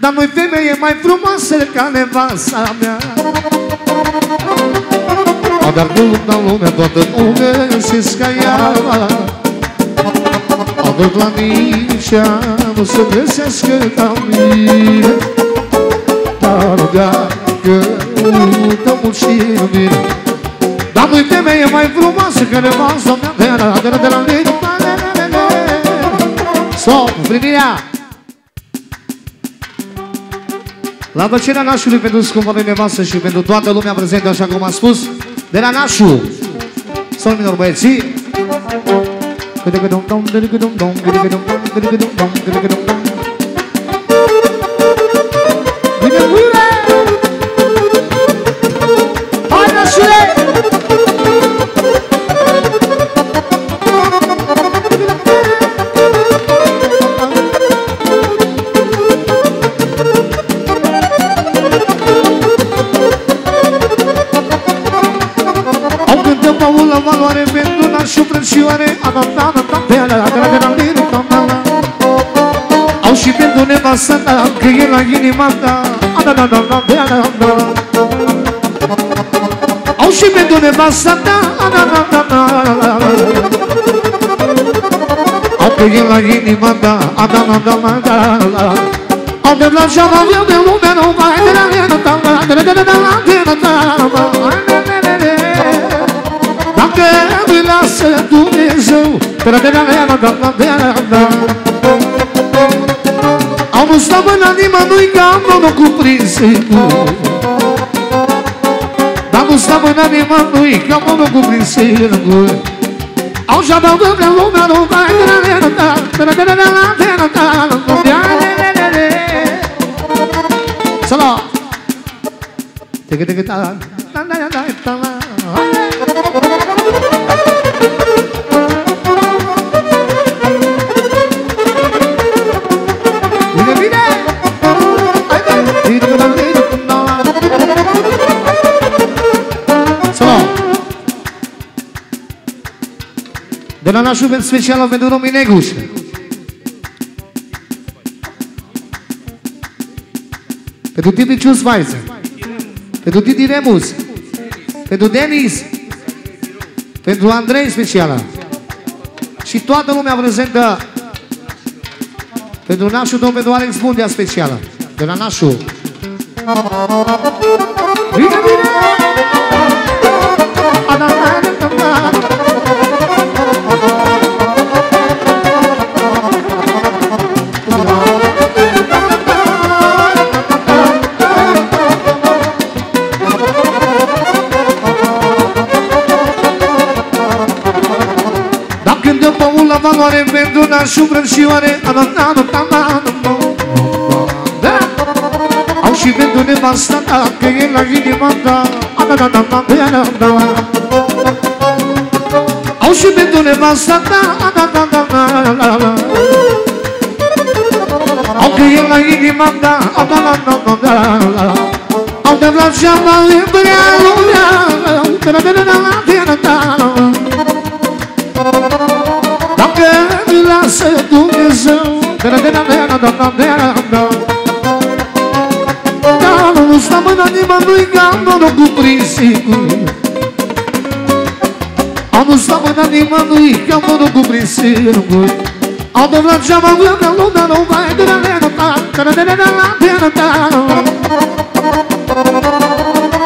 Dar nu-i femeie mai frumoasă ca nevasta mea. A, dar nu în lumea, toată lumea se scaia A, tot la nici nu se găsească ca mine Dar dacă uită mult și mine Dar nu-i femeie mai frumoasă ca nevasta mea. De la, de la, de la, de la, Stop, primirea! La văcerea nașului pentru scumpa de nevastă și pentru toată lumea prezentă, așa cum am spus, de la nașul. Sol minor băieții. Bine, cântăm Paul la valoare pentru nașul frățioare Au și pentru nevasta ta Că e la inima ta Au și pentru nevasta ta Au că e la inima ta Au de la ceava eu de lumea nu mai de la mea ta Dacă îmi lasă Dumnezeu Au nu stă mâna nimănui că am unul cuprins Dar nu stă mâna nimănui că am unul cuprins Au și adau de lumea nu mai de la mea Salam. Teka teka ta. Ta ta ta ta De la nașul pentru special pentru Romii Neguș. Pentru Titi Ciusvaiță Pentru Titi Remus. Pentru Denis Pentru Andrei specială Și toată lumea prezentă. Pentru nașul domn pentru Alex Mundia specială. De la nașul. Bine, bine! Valoare pentru nașul vrășioare Da! Au și pentru nevasta ta Că e la inima ta Au și pentru nevasta ta Au că e la inima ta Au de la ceama Vrea lumea Dacă stă mâna nimănui Că am norocul prins Au de la geama Că lumea nu mai de la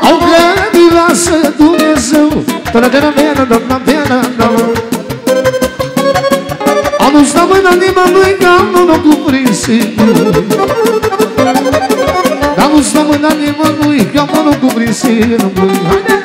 Au că îmi lasă Dumnezeu Am nu stă mâna nimănui Că am norocul prins Dar nu stă mâna nimănui Că am norocul prins Haide! mai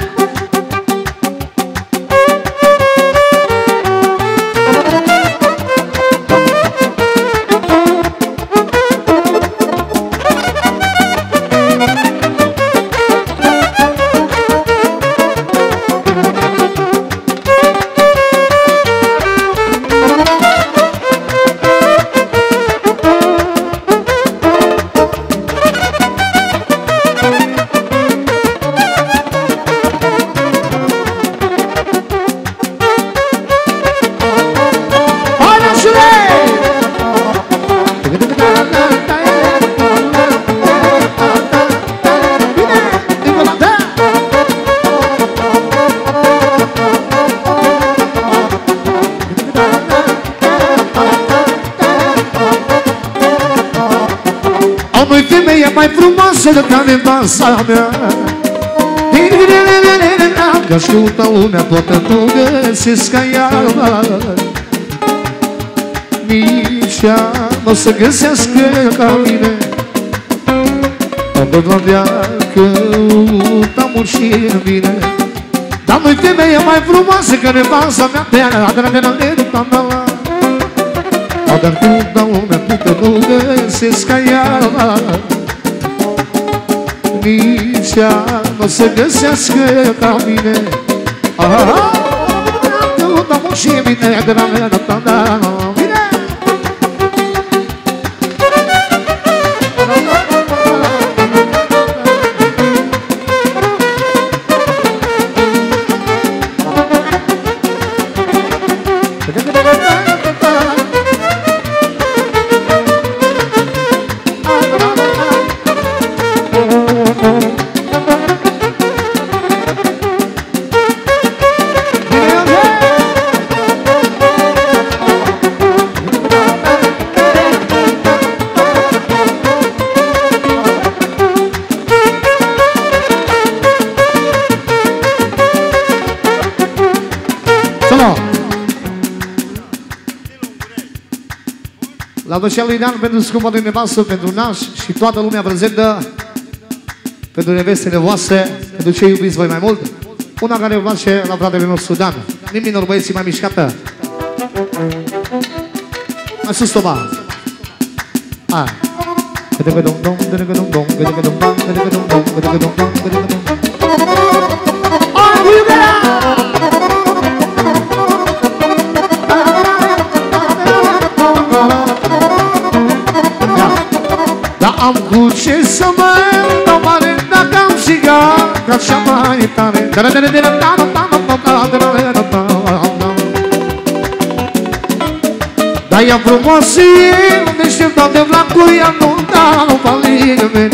decât nevasta mea Că știu lumea toată nu găsesc ca ea Nici ea nu o să găsească ca mine. Am la viață, am și în mine. Dar nu-i femeie mai frumoasă că nevasta mea. Dar tu, da lumea, tu nu găsesc ca ea Nici ea nu o să găsească ca mine Ah, tu, da mult și bine, da, da, da, da, da La vășea lui Dan pentru scumpa lui nevastă, pentru naș și toată lumea prezentă, pentru nevestele voastre, pentru ce iubiți voi mai mult, una care vă place la fratele nostru Dan. Nimic minor băieții mai mișcată. Mai sus toba. Hai. Gădăgă dom dom, gădăgă dom dom, gădăgă dom dom, gădăgă dom dom, gădăgă dom dom, gădăgă dom dom. Am cu ce să mă domoare dacă am țigat Ca așa mai tare Dar ea frumoasă e Deștept toate vlacuri Ea nu da, nu faline meni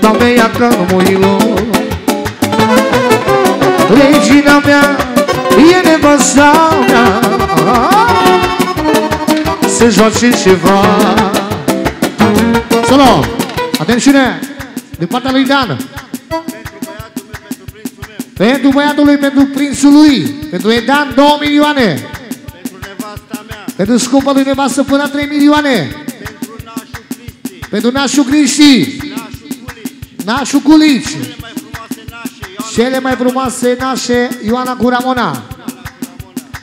Da mea că muilo Regina mea E nevasta mea Se joace ceva. Solo, atențiune! Din partea lui Dan Pentru băiatul lui, pentru prințul lui. Pentru Edan 2 milioane. Pentru nevasta mea Pentru scumpă lui nevastă până 3 milioane. Pentru nașul Pentru nașul Cristi. Cristi Nașul Culici. Nașul Culici Cele mai frumoase nașe Cele mai frumoase nașe Ioana Ioana Curamona.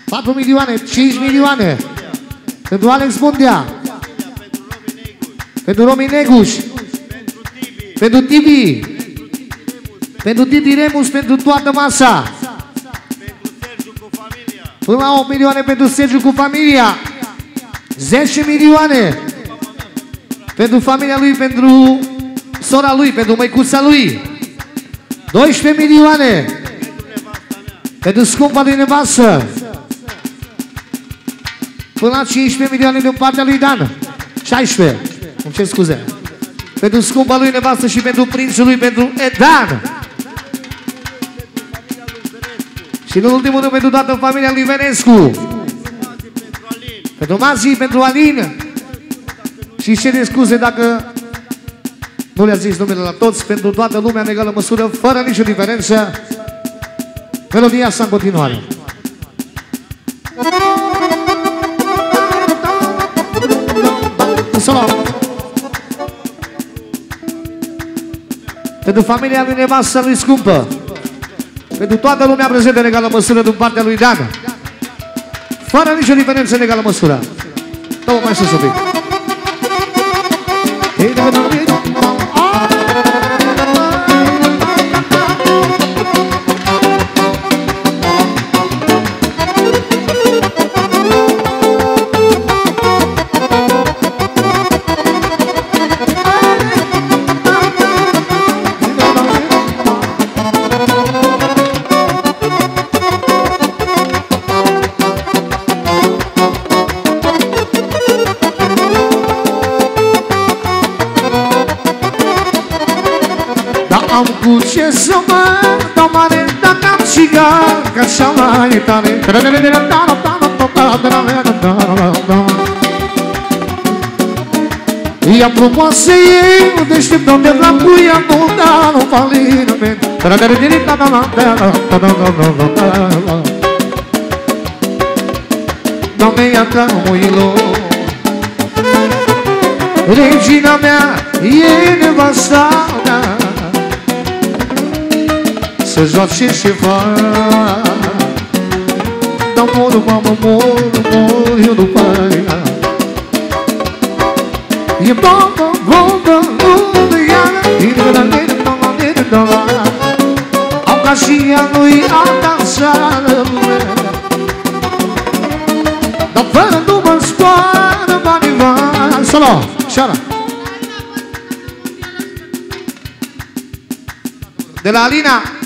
4 milioane, 5 milioane Pentru Alex Mundia Pentru Romi Neguș. Pentru Tibi. Pentru Tibi Pentru Titi Remus, pentru toată masa. Pentru Sergiu cu familia Până la 8 milioane pentru Sergiu cu familia. 10 milioane. Pentru familia lui, pentru sora lui, pentru măicuța lui. 12 milioane. Pentru scumpa lui nevastă Până la 15 milioane din partea lui Dan. 16 Îmi cer scuze. Pentru scumpa lui nevastă și pentru prințul lui Pentru Edan. Și în ultimul rând pentru toată familia lui Venescu. Pentru Mazi, pentru Alin. Și cere scuze dacă nu le-a zis numele la toți Pentru toată lumea în egală măsură Fără nicio diferență. Melodia asta în continuare Solo. Pentru familia lui nevastă lui scumpă. Pentru toată lumea prezentă în egală măsură Din partea lui Dan Fără nicio diferență în egală măsură. Două mai sus un pic. Dar Ia pro passeio deste pão de la cuia Bunda no palino Não me acalmo e louco Regina mea e nevastada Se joace se fac Dar mor, mamă, mor, mor eu după ea E bombă, bombă, bombă, ea Au ca și ea lui a dansat Dar fără nu mă zboară banii mari Solo, șara De la Alina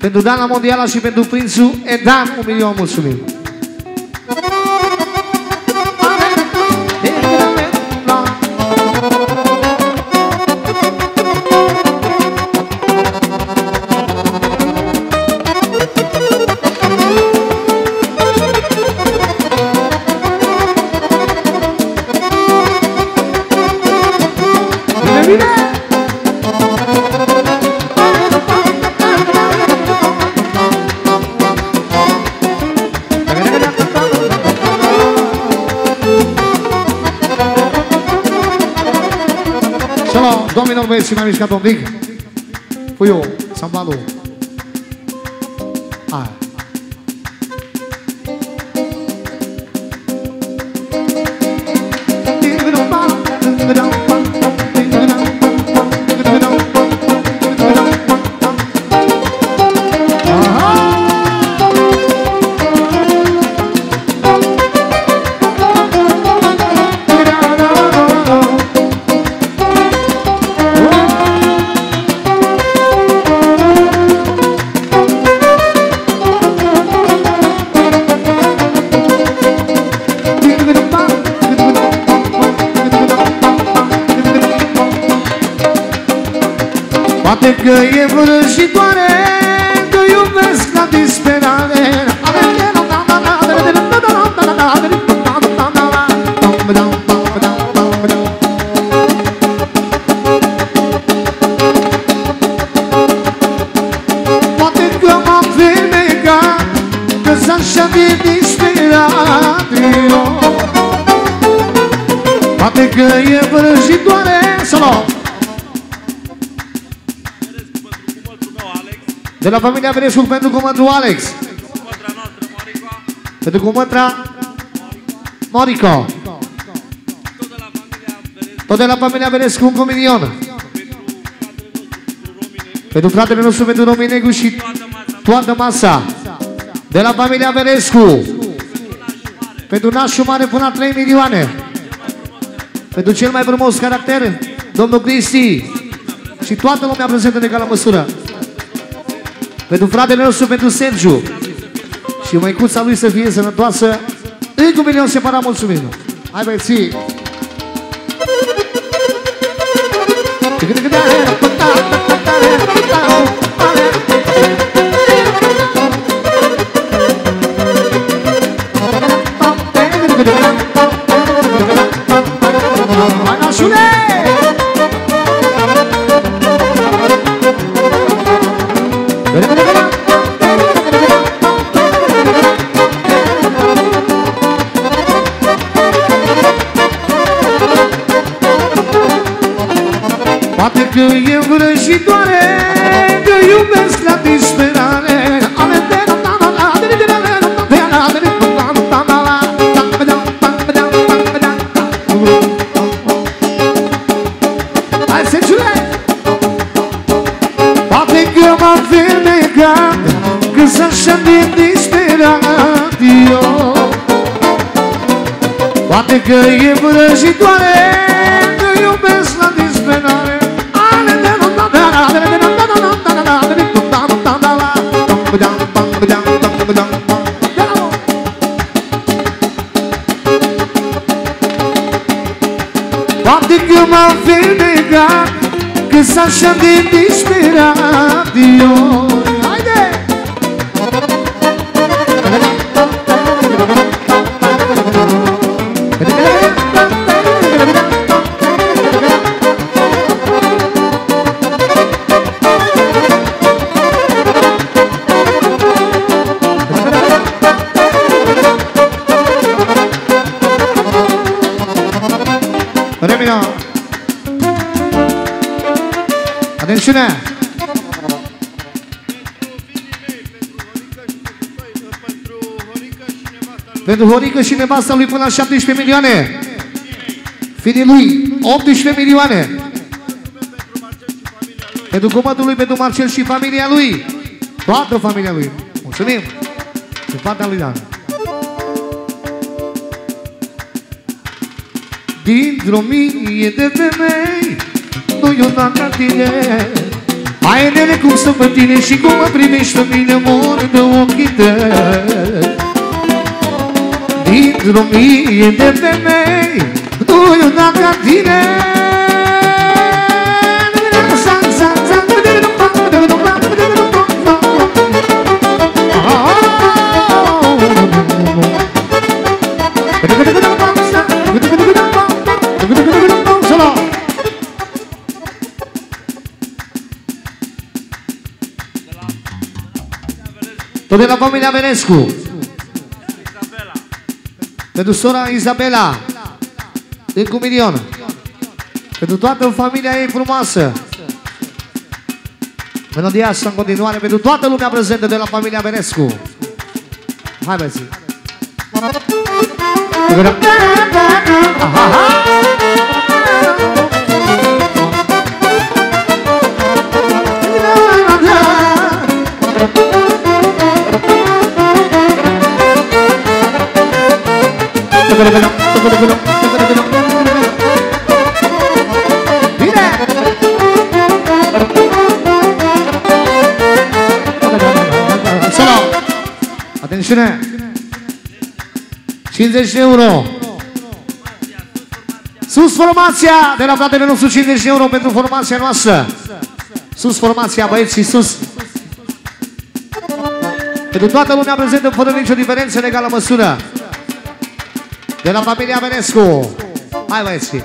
Pentru Dana Mondiala și pentru Prințul Edan Un milion mulțumim vai ensinar a? Fui eu, São Paulo vrăjitoare Că iubesc la disperare. Poate că m-am fermecat Că-s așa de disperat eu Poate că e vrăjitoare Să luăm De la familia Verescu pentru comandul Alex. Pentru comandra Morico Tot de la familia Verescu un milion Pentru fratele nostru, pentru Romi Negru și toată masa. De la familia Verescu Pentru nașul mare până la 3 milioane. Pentru cel mai frumos caracter Domnul Cristi. Și toată lumea prezentă în egală măsură pentru fratele nostru, pentru Sergiu Și măicuța lui să fie sănătoasă Încă un milion separat, mulțumim Hai băieții Hai, vrăjitoare Că iubesc la disperare. Hai, Sergiule! Poate că m-am fermecat Că-s așa de disperat eu. Poate că e vrăjitoare Că iubesc la disperare Poate că m-am fermecat Că-s așa de disperat eu Pentru Horică și nevasta lui până la 17 milioane. Finii lui, 18 milioane. Pentru cumătul lui, pentru Marcel și familia lui. Toată familia lui. Mulțumim! Și partea lui Dan. Dintr-o mie de femei Nu eu dat ca tine Hainele cum sunt pe tine și cum mă primești pe mine Mor de ochii tăi Dintr-o mie de femei Nu eu dat ca tine Tot de la familia Venescu. Pentru sora Isabela. Încă un milion. Pentru toată familia ei frumoasă. Melodia asta în continuare pentru toată lumea prezentă de la familia Venescu. Hai băieții. Bine! Solo! Atențiune! 50 de euro! Sus formația de la fratele nostru 50 de euro pentru formația noastră. Sus formația băieții, sus. Pentru toată lumea prezentă fără nicio diferență în egală măsură. De la familia Venescu. Hai băieții.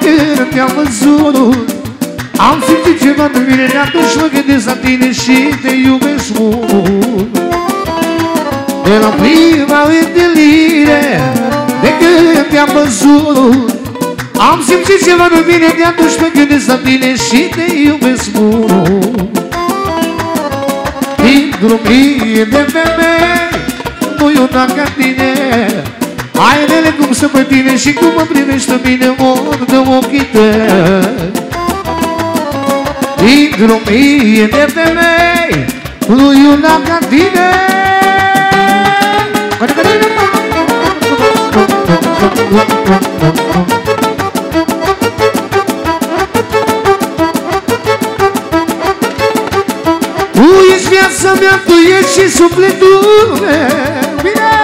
Când te-am văzut. Am simțit ceva în mine De atunci mă gândesc la tine și te iubesc mult. De la prima întâlnire De când te-am văzut Am simțit ceva în mine De atunci mă gândesc la tine și te iubesc mult. Dintr-o mie de femei Nu eu ca tine. Hainele cum să pe tine și cum mă privești pe mine Mor de ochii tăi Dintr-o mie de femei Nu una ca tine. Tu ești viața mea, tu ești și sufletul meu. Bine!